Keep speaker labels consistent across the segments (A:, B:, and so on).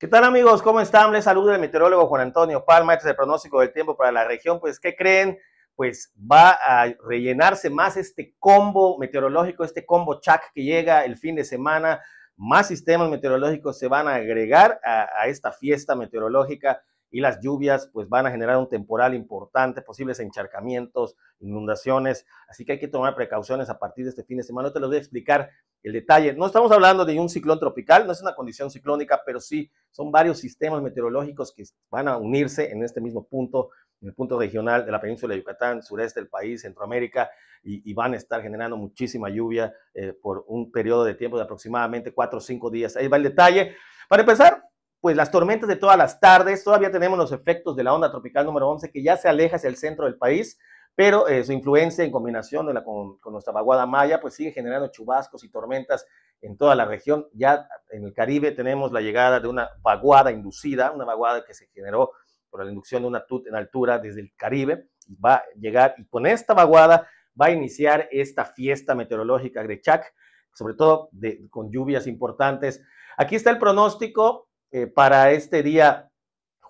A: ¿Qué tal amigos? ¿Cómo están? Les saluda el meteorólogo Juan Antonio Palma. Este es el pronóstico del tiempo para la región. Pues, ¿qué creen? Pues va a rellenarse más este combo meteorológico, este combo chac que llega el fin de semana. Más sistemas meteorológicos se van a agregar a, esta fiesta meteorológica y las lluvias pues van a generar un temporal importante, posibles encharcamientos, inundaciones, así que hay que tomar precauciones a partir de este fin de semana. No te lo voy a explicar el detalle. No estamos hablando de un ciclón tropical, no es una condición ciclónica, pero sí son varios sistemas meteorológicos que van a unirse en este mismo punto, en el punto regional de la península de Yucatán, sureste del país, Centroamérica, y, van a estar generando muchísima lluvia eh, por un periodo de tiempo de aproximadamente cuatro o cinco días. Ahí va el detalle. Para empezar, pues las tormentas de todas las tardes, todavía tenemos los efectos de la onda tropical número 11 que ya se aleja hacia el centro del país, pero eh, su influencia en combinación con, nuestra vaguada maya, pues sigue generando chubascos y tormentas en toda la región. Ya en el Caribe tenemos la llegada de una vaguada inducida, una vaguada que se generó por la inducción de una tut en altura desde el Caribe, va a llegar, y con esta vaguada va a iniciar esta fiesta meteorológica Grechac, sobre todo de, con lluvias importantes. Aquí está el pronóstico eh, para este día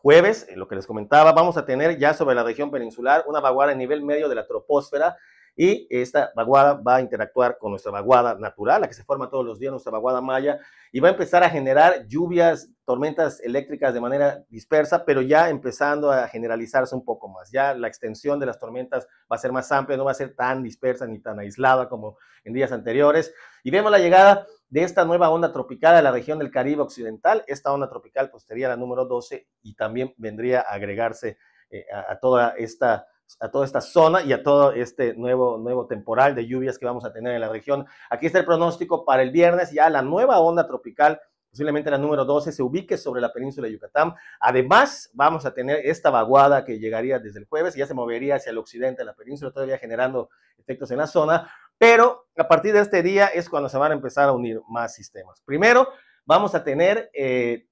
A: jueves, eh, lo que les comentaba, vamos a tener ya sobre la región peninsular una vaguada en nivel medio de la troposfera y esta vaguada va a interactuar con nuestra vaguada natural, la que se forma todos los días, nuestra vaguada maya, y va a empezar a generar lluvias, tormentas eléctricas de manera dispersa, pero ya empezando a generalizarse un poco más. Ya la extensión de las tormentas va a ser más amplia, no va a ser tan dispersa ni tan aislada como en días anteriores. Y vemos la llegada de esta nueva onda tropical a la región del Caribe Occidental. Esta onda tropical pues sería la número 12 y también vendría a agregarse eh, a, toda esta a toda esta zona y a todo este nuevo, nuevo temporal de lluvias que vamos a tener en la región. Aquí está el pronóstico para el viernes, ya la nueva onda tropical, posiblemente la número 12, se ubique sobre la península de Yucatán. Además, vamos a tener esta vaguada que llegaría desde el jueves y ya se movería hacia el occidente de la península, todavía generando efectos en la zona, pero a partir de este día es cuando se van a empezar a unir más sistemas. Primero, vamos a tener... Eh,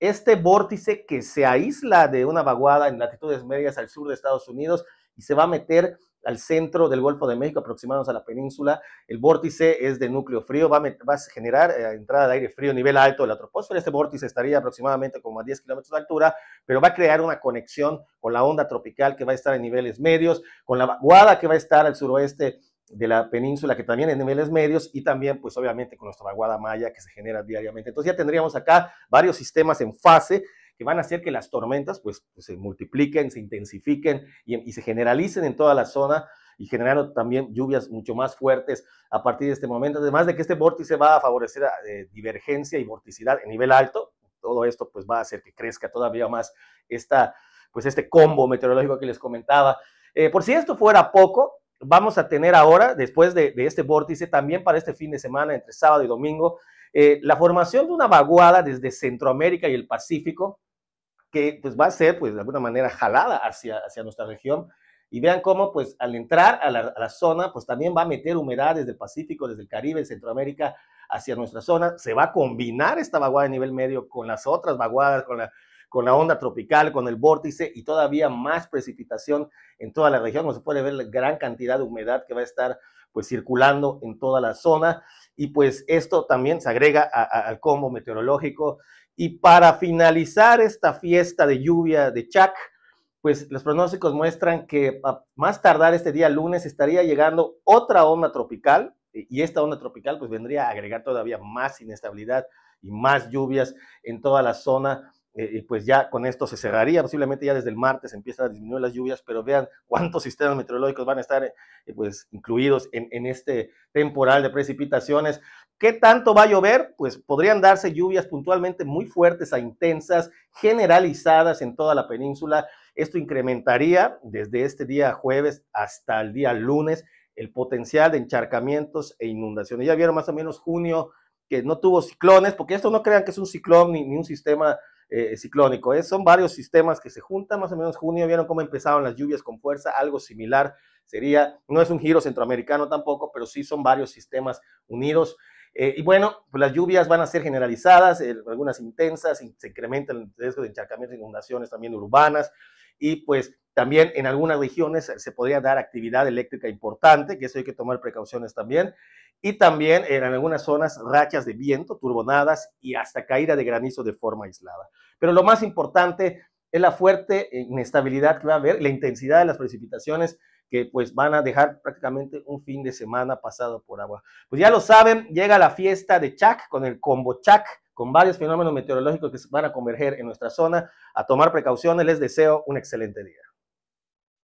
A: este vórtice que se aísla de una vaguada en latitudes medias al sur de Estados Unidos y se va a meter al centro del Golfo de México, aproximados a la península. El vórtice es de núcleo frío, va a, generar eh, entrada de aire frío a nivel alto de la troposfera. Este vórtice estaría aproximadamente como a 10 kilómetros de altura, pero va a crear una conexión con la onda tropical que va a estar en niveles medios, con la vaguada que va a estar al suroeste de la península, que también en niveles medios, y también, pues obviamente, con nuestra vaguada maya que se genera diariamente. Entonces ya tendríamos acá varios sistemas en fase que van a hacer que las tormentas pues, pues se multipliquen, se intensifiquen y, se generalicen en toda la zona y generando también lluvias mucho más fuertes a partir de este momento. Además de que este vórtice va a favorecer eh, divergencia y vorticidad en nivel alto, todo esto pues va a hacer que crezca todavía más esta, pues este combo meteorológico que les comentaba. Eh, por si esto fuera poco, vamos a tener ahora, después de, de, este vórtice, también para este fin de semana, entre sábado y domingo, eh, la formación de una vaguada desde Centroamérica y el Pacífico, que pues va a ser pues de alguna manera jalada hacia, hacia nuestra región. Y vean cómo pues al entrar a la, zona pues también va a meter humedad desde el Pacífico, desde el Caribe, Centroamérica hacia nuestra zona. Se va a combinar esta vaguada de nivel medio con las otras vaguadas, con la, con la onda tropical, con el vórtice y todavía más precipitación en toda la región. Como se puede ver la gran cantidad de humedad que va a estar pues circulando en toda la zona y pues esto también se agrega al combo meteorológico y para finalizar esta fiesta de lluvia de Chac, pues los pronósticos muestran que a más tardar este día lunes estaría llegando otra onda tropical y esta onda tropical pues vendría a agregar todavía más inestabilidad y más lluvias en toda la zona eh, pues ya con esto se cerraría, posiblemente ya desde el martes empiezan a disminuir las lluvias, pero vean cuántos sistemas meteorológicos van a estar eh, pues incluidos en, en, este temporal de precipitaciones. ¿Qué tanto va a llover? Pues podrían darse lluvias puntualmente muy fuertes a intensas, generalizadas en toda la península. Esto incrementaría desde este día jueves hasta el día lunes el potencial de encharcamientos e inundaciones. Ya vieron más o menos junio que no tuvo ciclones, porque esto no crean que es un ciclón ni, ni un sistema eh, ciclónico. Es, son varios sistemas que se juntan, más o menos junio, vieron cómo empezaron las lluvias con fuerza, algo similar sería, no es un giro centroamericano tampoco, pero sí son varios sistemas unidos. Eh, y bueno, pues las lluvias van a ser generalizadas, eh, algunas intensas, se incrementan el riesgo de encharcamientos e inundaciones también urbanas, y pues También en algunas regiones se podría dar actividad eléctrica importante, que eso hay que tomar precauciones también. Y también en algunas zonas rachas de viento, turbonadas y hasta caída de granizo de forma aislada. Pero lo más importante es la fuerte inestabilidad que va a haber, la intensidad de las precipitaciones que pues van a dejar prácticamente un fin de semana pasado por agua. Pues ya lo saben, llega la fiesta de Chac con el combo Chac, con varios fenómenos meteorológicos que van a converger en nuestra zona. A tomar precauciones, les deseo un excelente día.